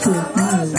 Bluetooth mode.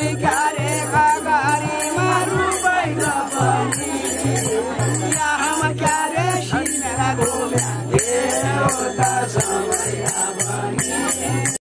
i 开